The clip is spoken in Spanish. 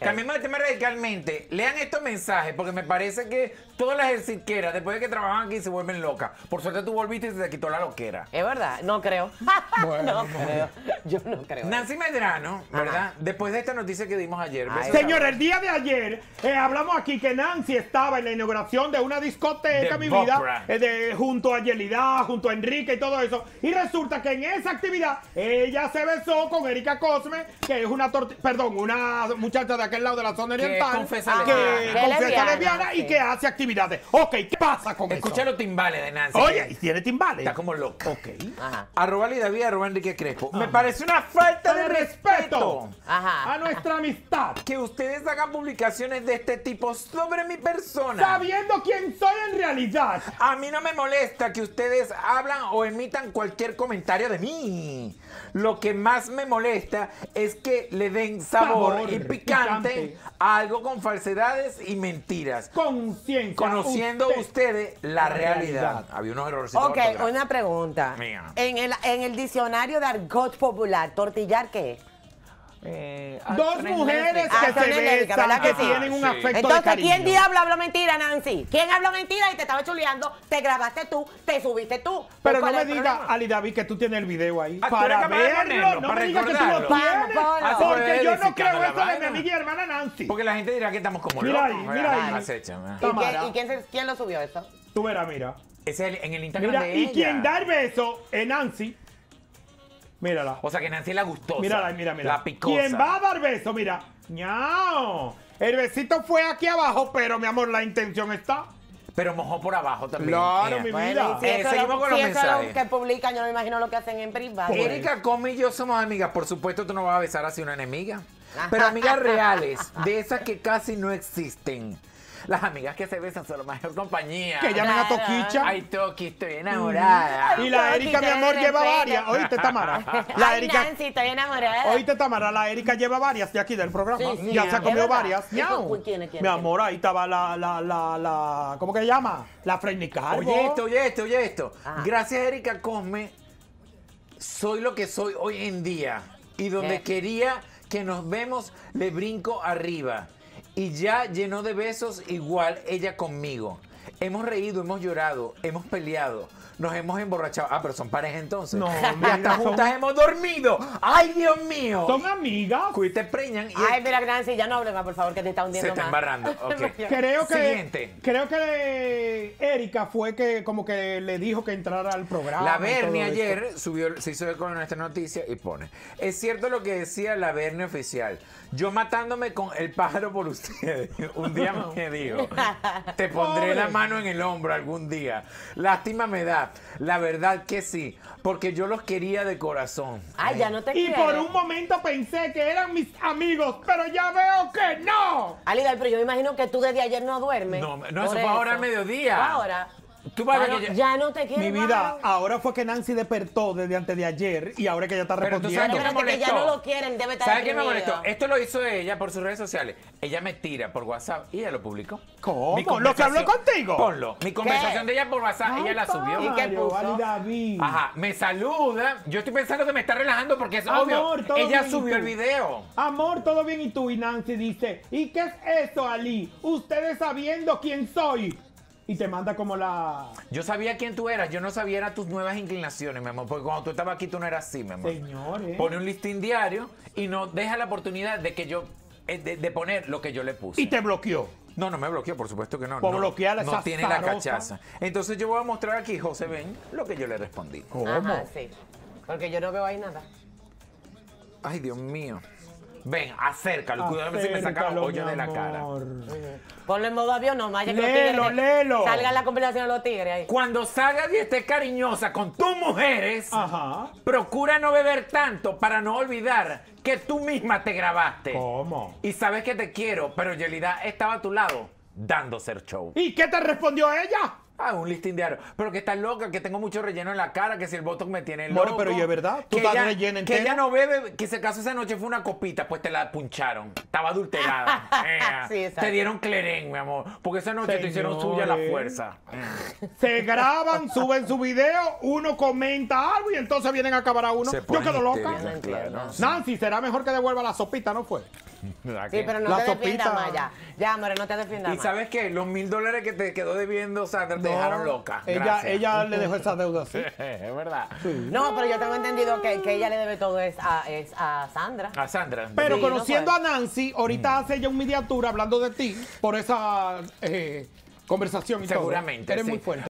Cambiemos de tema radicalmente. Lean estos mensajes porque me parece que todas las ejerciqueras, después de que trabajan aquí, se vuelven locas. Por suerte tú volviste y se te quitó la loquera. Es verdad, no creo. no creo. Yo no creo. Nancy Medrano, ¿verdad? Después de esta noticia que dimos ayer. Ay. besos Señor, a- el día de ayer eh, hablamos aquí que Nancy estaba en la inauguración de una discoteca, De mi Bopra. vida, eh, de- junto a Yelida, junto a Enrique y todo eso. Y resulta que en esa actividad ella se besó con Erika Cosme, que es una perdón, una muchacha de aquel lado de la zona oriental, confesa que confesa Lesbiana, lesbiana y que hace actividades. Ok, ¿qué pasa con Escucha eso? los timbales de Nancy. Oye, ¿y tiene timbales? Está como loca. Ok. Ajá. Arroba David, arroba Enrique Crespo. Me parece una falta de respeto respeto Ajá. a nuestra amistad. que ustedes hagan publicaciones de este tipo sobre mi persona. Sabiendo quién soy en realidad. A mí no me molesta que ustedes hablan o emitan cualquier comentario de mí. Lo que más me molesta es que le den sabor, Sabor, y picante, algo con falsedades y mentiras. Conciencia. Conociendo usted. ustedes la, La realidad. realidad. Había unos errorcitos. Ok, una pregunta. Mía. En el, en el diccionario de argot popular, ¿tortillar qué es? Eh, Dos mujeres que Ah, se besan, ¿verdad que que sí? tienen un Ah, sí. afecto de Entonces, cariño. ¿quién diablo habló mentira, Nancy? ¿Quién habló mentira y te estaba chuleando? Te grabaste tú, te subiste tú. Pero no ¿Cuál me es el diga, problema? Ali David, que tú tienes el video ahí. Ah, para de verlo, no para me digas que tú lo tienes. Ponlo. porque yo no creo la eso de mi amiga y hermana Nancy. Porque la gente dirá que estamos como Mira locos. ahí, mira ahí. ¿Y, quién, Tamara. y quién, se- quién lo subió eso? Tú verás, mira. Ese es el- en el Instagram Mira, de y ella. quien da el beso es Nancy. Mírala. O sea que Nancy la gustosa. Mírala, mira, mira. La picosa. Quien va a dar beso, mira. ¡Ñao! El besito fue aquí abajo, pero mi amor, la intención está. Pero mojó por abajo también. Claro, Mira. mi Bueno, vida. si Eh, eso, seguimos lo, con si los eso es lo mensajes. que publican, yo no me imagino lo que hacen en privado. Pues, Erika Come y yo somos amigas. Por supuesto, tú no vas a besar así una enemiga. Pero amigas reales, de esas que casi no existen. Las amigas que se besan son la mejor compañía. Que llamen a. Toquicha. Ay, Toki, estoy enamorada. Y la Erika, mi amor, lleva respeto. varias. Oíste, Tamara. La Ay, Erika. Nancy, estoy enamorada. Oíste, Tamara, la Erika lleva varias de aquí del programa. Sí, sí, ya se ha comido varias. ¿Y Ñau. cu- quién es, quién Mi amor, ahí estaba la, la, la, la, ¿cómo que se llama? La Fredny Calvo. Oye esto, oye esto, oye esto. Ajá. Gracias, Erika Cosme, soy lo que soy hoy en día. Y donde ¿Qué? quería que nos vemos, le brinco arriba. Y ya llenó de besos igual ella conmigo. Hemos reído, hemos llorado, hemos peleado, nos hemos emborrachado. Ah, pero son pareja entonces. No, y hasta son- juntas hemos dormido. ¡Ay, Dios mío! Son amigas. Cuy te preñan y Ay, mira, Nancy, ya no hables más, por favor, que te está se hundiendo está más. embarrando. Ok. Creo que, Siguiente. creo que Erika fue que como que le dijo que entrara al programa. La Bernie esto. ayer subió, se hizo eco con esta noticia y pone: Es cierto lo que decía la Bernie oficial. Yo matándome con el pájaro por ustedes. Un día me dijo: Te pondré Pobre. la mano en el hombro algún día. Lástima me da. La verdad que sí. Porque yo los quería de corazón. Ay, ya no te Y quiere. por un momento pensé que eran mis amigos, pero ya veo que no. Alida, pero yo me imagino que tú desde ayer no duermes. No, no, Por eso fue ahora al mediodía. Ahora. Tú vas a ver Ya no- que yo- ya no te quiere. Mi vida, ahora fue que Nancy despertó desde antes de ayer y ahora es que ella está Pero tú sabes respondiendo. que me Espérate, que ya molestó. no lo quieren, debe estar ¿Sabes qué me deprimido. molestó? Esto lo hizo ella por sus redes sociales. Ella me tira por WhatsApp y ella lo publicó. ¿Cómo? Mi ¿Lo que habló conversación- contigo? Ponlo. Mi conversación de ella por WhatsApp, Ay, ella la subió. ¿Y qué puso? Ali David. Ajá, me saluda. Yo estoy pensando que me está relajando porque es Amor, obvio. todo Ella bien, subió ¿y el tú? video. Amor, todo bien y tú y Nancy dice, ¿y qué es eso, Ali? Ustedes sabiendo quién soy. Y te manda como la... Yo sabía quién tú eras. Yo no sabía eran tus nuevas inclinaciones, mi amor. Porque cuando tú estabas aquí, tú no eras así, mi amor. Señores. Pone un listín diario y no deja la oportunidad de que yo. eh, De, de poner lo que yo le puse. Y te bloqueó. No, no me bloqueó, por supuesto que no. Por no, bloquearla, no tiene la cachaza. Entonces yo voy a mostrar aquí, José Ben, lo que yo le respondí. ¿Cómo? Ajá, sí. Porque yo no veo ahí nada. Ay, Dios mío. Ven, acércalo. Cuidado a ver si me saca Acércalo, hoyo mi de la cara. Ponlo en modo avión, no vaya que los Léelo, tigres léelo. salgan la conversación de los tigres ahí. Cuando salgas y estés cariñosa con tus mujeres, Ajá. procura no beber tanto para no olvidar que tú misma te grabaste. ¿Cómo? Y sabes que te quiero, pero Yelida estaba a tu lado dando ser show. ¿Y qué te respondió ella? Ah, un listín diario. Pero que estás loca, que tengo mucho relleno en la cara, que si el botox me tiene Bueno, loco. pero ¿y es verdad? ¿Tú que estás ella- rellena Que entera? ella no bebe, que se casó esa noche fue una copita, pues te la puncharon. Estaba adulterada. Ea. Sí, exacto. te dieron clerén, mi amor. Porque esa noche te hicieron suya la fuerza. Se graban, suben su video, uno comenta algo y entonces vienen a acabar a uno. Yo quedo loca. claro. Nancy, será mejor que devuelva la sopita, ¿no fue? ¿Verdad Sí, pero no La te defiendas más ya. Ya, amor, no te defiendas Y más. sabes qué, los mil dólares que te quedó debiendo Sandra te No, dejaron loca. Ella, Gracias. ella le dejó esa deuda así. es verdad. No, pero yo tengo entendido que, que ella le debe todo es a, es a Sandra. A Sandra. Pero Sí, no conociendo a Nancy, ahorita hace ella un miniatura hablando de ti por esa eh, conversación y todo. Seguramente, Eres sí. muy fuerte.